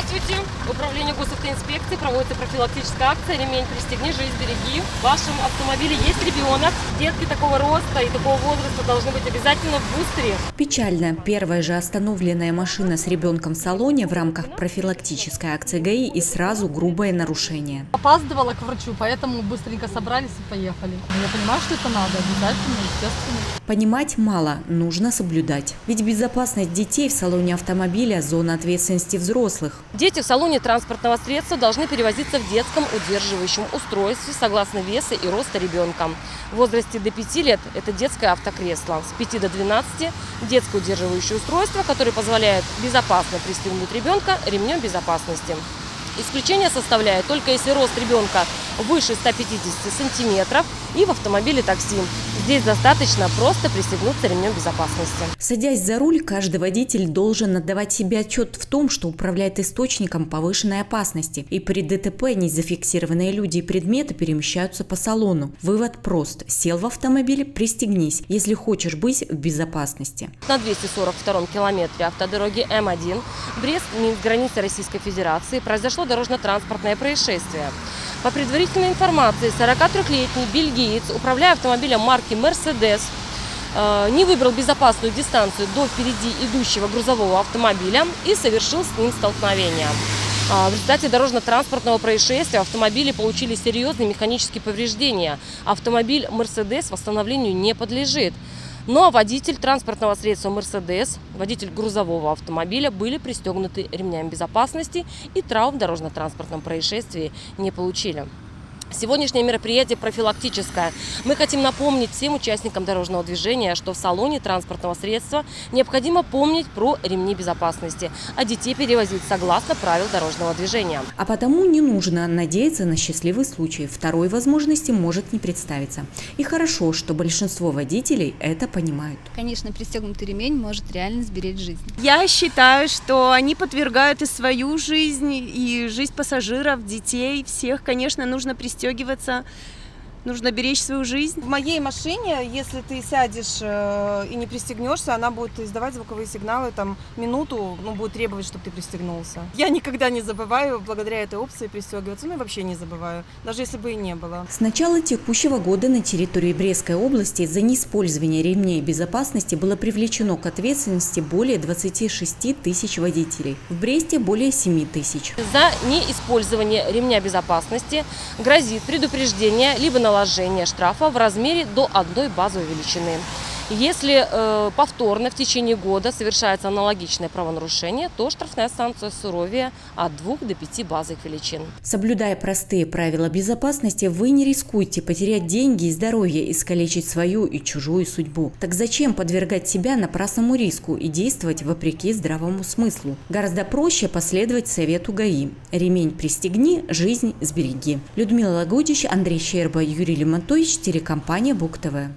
Здравствуйте! Управление госавтоинспекции проводится профилактическая акция «Ремень пристегни, жизнь береги». В вашем автомобиле есть ребенок. Детки такого роста и такого возраста должны быть обязательно в бустере. Печально. Первая же остановленная машина с ребенком в салоне в рамках профилактической акции ГАИ и сразу грубое нарушение. Опаздывала к врачу, поэтому быстренько собрались и поехали. Я понимаю, что это надо, обязательно, естественно. Понимать мало, нужно соблюдать. Ведь безопасность детей в салоне автомобиля – зона ответственности взрослых. Дети в салоне транспортного средства должны перевозиться в детском удерживающем устройстве согласно веса и роста ребенка. В возрасте до 5 лет – это детское автокресло. С 5 до 12 – детское удерживающее устройство, которое позволяет безопасно пристегнуть ребенка ремнем безопасности. Исключение составляет только если рост ребенка выше 150 сантиметров и в автомобиле такси. Здесь достаточно просто пристегнуться ремнем безопасности. Садясь за руль, каждый водитель должен отдавать себе отчет в том, что управляет источником повышенной опасности. И при ДТП незафиксированные люди и предметы перемещаются по салону. Вывод прост. Сел в автомобиль, пристегнись, если хочешь быть в безопасности. На 242 километре автодороги М1 Брест-Минск, граница Российской Федерации, произошло дорожно-транспортное происшествие. По предварительной информации, 43-летний бельгиец, управляя автомобилем марки «Мерседес», э, не выбрал безопасную дистанцию до впереди идущего грузового автомобиля и совершил с ним столкновение. А, в результате дорожно-транспортного происшествия автомобили получили серьезные механические повреждения. Автомобиль «Мерседес» восстановлению не подлежит. Но водитель транспортного средства «Мерседес», водитель грузового автомобиля были пристегнуты ремнями безопасности и травм в дорожно-транспортном происшествии не получили. Сегодняшнее мероприятие профилактическое. Мы хотим напомнить всем участникам дорожного движения, что в салоне транспортного средства необходимо помнить про ремни безопасности, а детей перевозить согласно правил дорожного движения. А потому не нужно надеяться на счастливый случай. Второй возможности может не представиться. И хорошо, что большинство водителей это понимают. Конечно, пристегнутый ремень может реально сберечь жизнь. Я считаю, что они подвергают и свою жизнь, и жизнь пассажиров, детей, всех, конечно, нужно пристегнуть пристегиваться, нужно беречь свою жизнь. В моей машине, если ты сядешь э, и не пристегнешься, она будет издавать звуковые сигналы там минуту, ну, будет требовать, чтобы ты пристегнулся. Я никогда не забываю благодаря этой опции пристегиваться, ну и вообще не забываю, даже если бы и не было. С начала текущего года на территории Брестской области за неиспользование ремней безопасности было привлечено к ответственности более 26 тысяч водителей. В Бресте более 7 тысяч. За неиспользование ремня безопасности грозит предупреждение либо на наложения штрафа в размере до одной базовой величины. Если э, повторно в течение года совершается аналогичное правонарушение, то штрафная санкция суровее от 2 до 5 базовых величин. Соблюдая простые правила безопасности, вы не рискуете потерять деньги и здоровье, искалечить свою и чужую судьбу. Так зачем подвергать себя напрасному риску и действовать вопреки здравому смыслу? Гораздо проще последовать совету ГАИ. Ремень пристегни, жизнь сбереги. Людмила Лагудич, Андрей Щерба, Юрий Лимонтович, телекомпания Бук ТВ.